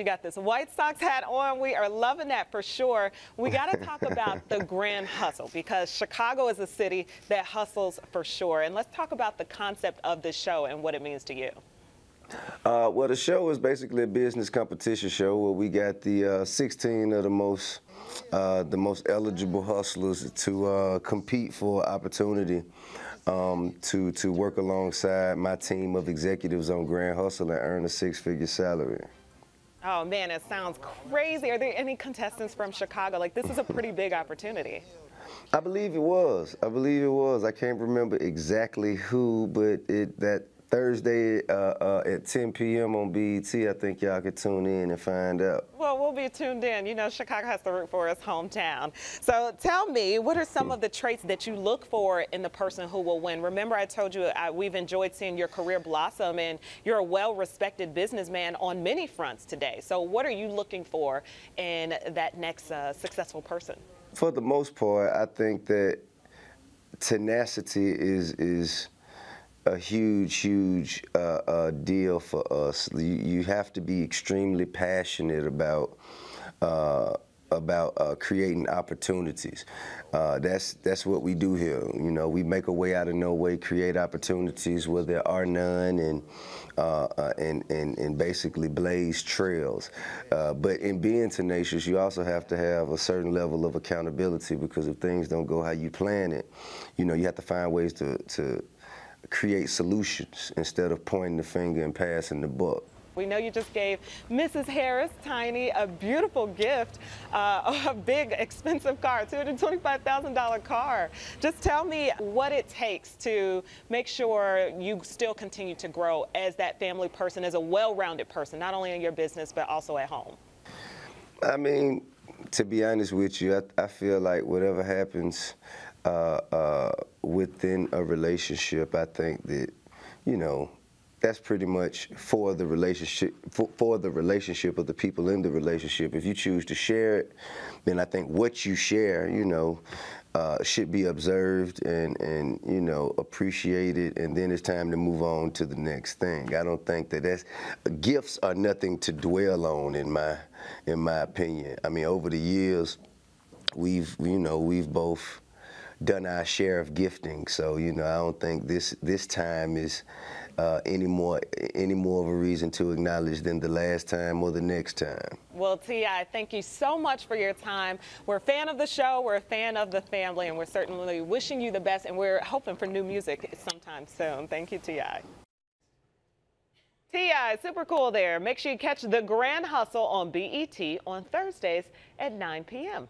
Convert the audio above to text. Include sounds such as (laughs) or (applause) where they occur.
You got this White Sox hat on. We are loving that for sure. We got to talk about the (laughs) grand hustle because Chicago is a city that hustles for sure. And let's talk about the concept of this show and what it means to you. Uh, well, the show is basically a business competition show where we got the uh, 16 of the most uh, the most eligible hustlers to uh, compete for opportunity um, to to work alongside my team of executives on Grand Hustle and earn a six-figure salary. Oh man, it sounds crazy. Are there any contestants from Chicago? Like this is a pretty big opportunity. I believe it was. I believe it was. I can't remember exactly who, but it that Thursday uh, uh, at 10 p.m. on BET. I think y'all could tune in and find out. Well, we'll be tuned in. You know, Chicago has to root for its hometown. So tell me, what are some of the traits that you look for in the person who will win? Remember, I told you I, we've enjoyed seeing your career blossom, and you're a well-respected businessman on many fronts today. So what are you looking for in that next uh, successful person? For the most part, I think that tenacity is is a huge, huge uh, uh, deal for us. You, you, have to be extremely passionate about uh, about uh, creating opportunities. Uh, that's that's what we do here. You know, we make a way out of no way, create opportunities where there are none, and uh, and, and and basically blaze trails. but in being tenacious, you also have to have a certain level of accountability because if things don't go how you plan it, you know, you have to find ways to to create solutions instead of pointing the finger and passing the buck. We know you just gave Mrs. Harris Tiny a beautiful gift, uh, (laughs) a big expensive car, $225,000 car. Just tell me what it takes to make sure you still continue to grow as that family person, as a well-rounded person, not only in your business, but also at home. I mean, to be honest with you, I, I feel like whatever happens, uh, uh, within a relationship, I think that, you know, that's pretty much for the relationship for, for, the relationship of the people in the relationship. If you choose to share it, then I think what you share, you know, uh, should be observed and and you know appreciated, and then it's time to move on to the next thing. I don't think that that's gifts are nothing to dwell on in my in my opinion. I mean, over the years, we've you know we've both done our share of gifting. So you know, I don't think this this time is uh, any more any more of a reason to acknowledge than the last time or the next time. Well, T.I., thank you so much for your time. We're a fan of the show, we're a fan of the family, and we're certainly wishing you the best. And we're hoping for new music sometime soon. Thank you, T.I. T.I., super cool there. Make sure you catch The Grand Hustle on BET on Thursdays at 9 p.m.